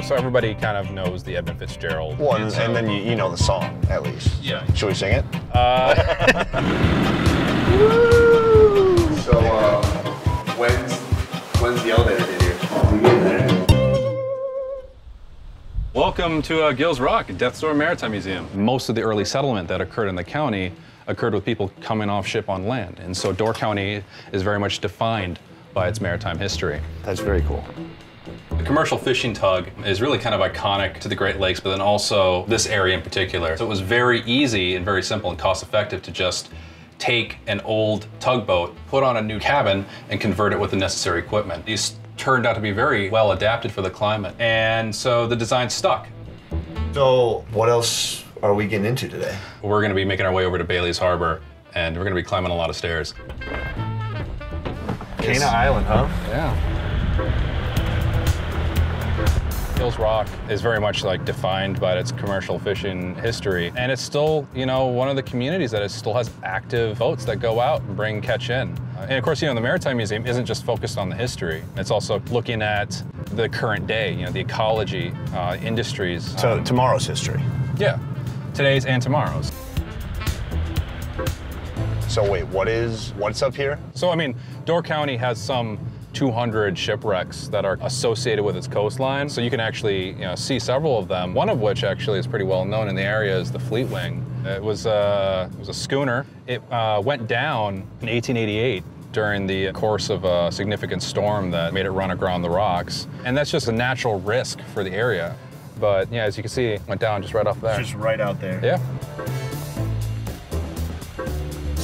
know, so everybody kind of knows the Edmund Fitzgerald. Well, and, so- and then you, you know the song at least. Yeah. Should we sing it? Uh, So, uh, when's, when's the elevator hit here? Welcome to uh, Gills Rock, Death's Door Maritime Museum. Most of the early settlement that occurred in the county occurred with people coming off ship on land. And so Door County is very much defined by its maritime history. That's very cool. The commercial fishing tug is really kind of iconic to the Great Lakes, but then also this area in particular. So it was very easy and very simple and cost effective to just take an old tugboat, put on a new cabin, and convert it with the necessary equipment. These turned out to be very well adapted for the climate. And so the design stuck. So, what else are we getting into today? We're going to be making our way over to Bailey's Harbor, and we're going to be climbing a lot of stairs. Cana Island, huh? Yeah. Gills Rock is very much like defined by its commercial fishing history, and it's still, you know, one of the communities that is, still has active boats that go out and bring catch in. And of course, you know, the Maritime Museum isn't just focused on the history; it's also looking at the current day, you know, the ecology, uh, industries. So, tomorrow's history. yeah, today's and tomorrow's. So, wait, what is, what's up here? So, I mean, Door County has some 200 shipwrecks that are associated with its coastline. So you can actually you know, see several of them. One of which actually is pretty well known in the area is the Fleetwing. It was, uh, it was a schooner. It uh, went down in 1888 during the course of a significant storm that made it run aground the rocks. And that's just a natural risk for the area. But yeah, as you can see, it went down just right off there. Just right out there. yeah.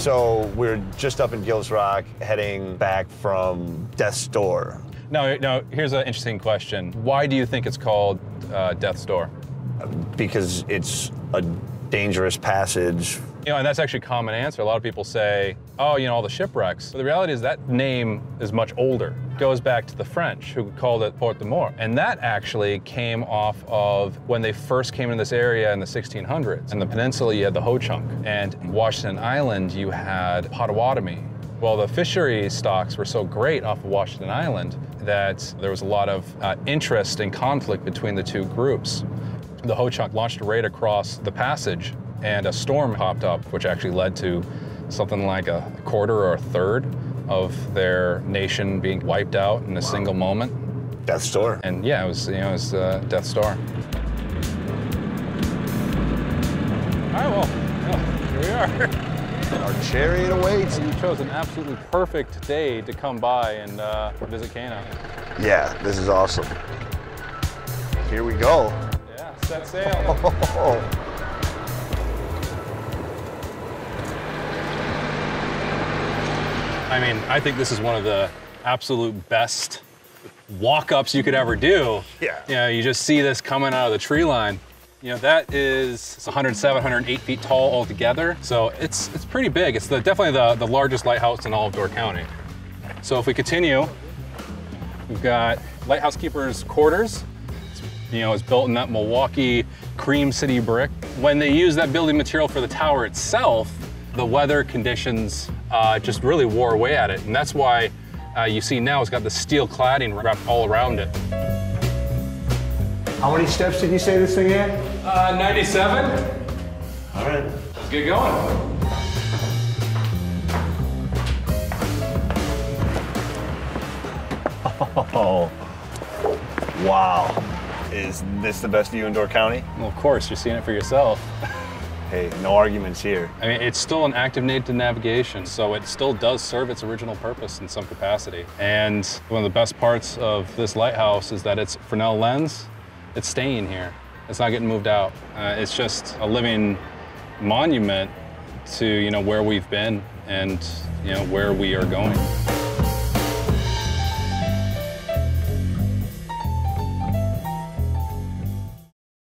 So, we're just up in Gills Rock heading back from Death's Door. Now, now here's an interesting question. Why do you think it's called uh, Death's Door? because it's a dangerous passage. You know, and that's actually a common answer. A lot of people say, oh, you know, all the shipwrecks. But the reality is that name is much older. It goes back to the French, who called it Porte des Morts. And that actually came off of when they first came into this area in the 1600s. In the peninsula, you had the Ho-Chunk. And Washington Island, you had Potawatomi. Well, the fishery stocks were so great off of Washington Island that there was a lot of uh, interest and conflict between the two groups the Ho-Chunk launched a raid across the passage and a storm popped up, which actually led to something like a quarter or a third of their nation being wiped out in a single moment. Death Star. And yeah, it was, you know, it was uh, Death Star. All right, well, yeah, here we are. Our chariot awaits. you chose an absolutely perfect day to come by and uh, visit Cana. Yeah, this is awesome. Here we go. Yeah, set sail. I mean, I think this is one of the absolute best walk-ups you could ever do. Yeah. You know, you just see this coming out of the tree line. You know, that is 107, 108 feet tall altogether. So it's it's pretty big. It's the, definitely the, the largest lighthouse in all of Door County. So if we continue, we've got Lighthouse Keeper's Quarters. It's, you know, it's built in that Milwaukee cream city brick. When they use that building material for the tower itself, the weather conditions uh, just really wore away at it. And that's why uh, you see now it's got the steel cladding wrapped all around it. How many steps did you say this thing had? Uh, 97? All right. Let's get going. Oh, wow. Is this the best view in Door County? Well, of course, you're seeing it for yourself. Hey, no arguments here. I mean, it's still an active native navigation, so it still does serve its original purpose in some capacity. And one of the best parts of this lighthouse is that it's Fresnel lens. It's staying here. It's not getting moved out. Uh, it's just a living monument to you know where we've been and you know where we are going.